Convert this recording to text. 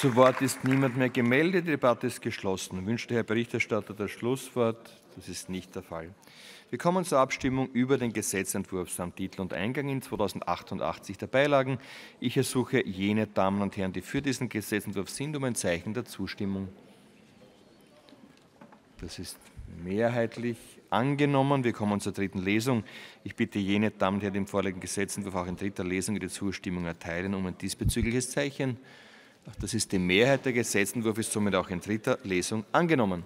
Zu Wort ist niemand mehr gemeldet. Die Debatte ist geschlossen. Wünscht der Herr Berichterstatter das Schlusswort? Das ist nicht der Fall. Wir kommen zur Abstimmung über den Gesetzentwurf samt Titel und Eingang in 2088 der Beilagen. Ich ersuche jene Damen und Herren, die für diesen Gesetzentwurf sind, um ein Zeichen der Zustimmung. Das ist mehrheitlich angenommen. Wir kommen zur dritten Lesung. Ich bitte jene Damen und Herren, die dem vorliegenden Gesetzentwurf auch in dritter Lesung die Zustimmung erteilen, um ein diesbezügliches Zeichen. Das ist die Mehrheit. Der Gesetzentwurf ist somit auch in dritter Lesung angenommen.